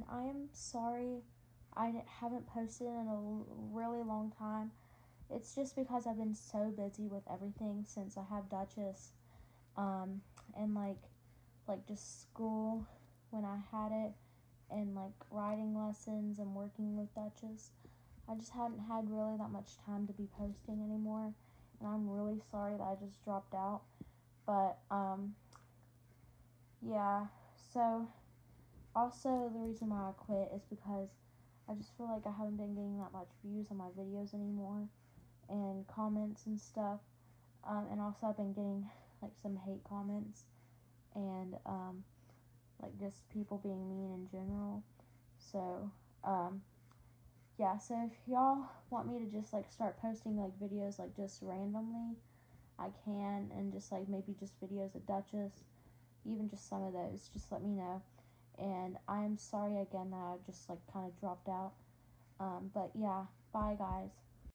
and I am sorry I haven't posted in a really long time. It's just because I've been so busy with everything since I have Duchess, um, and like, like just school when I had it, and like writing lessons and working with Duchess. I just hadn't had really that much time to be posting anymore, and I'm really sorry that I just dropped out. But um, yeah, so also the reason why I quit is because I just feel like I haven't been getting that much views on my videos anymore and comments and stuff. Um, and also I've been getting like some hate comments and um, like just people being mean in general. So um, yeah, so if y'all want me to just like start posting like videos like just randomly, I can and just like maybe just videos of Duchess, even just some of those, just let me know. And I'm sorry again that I just like kind of dropped out. Um, but yeah, bye guys.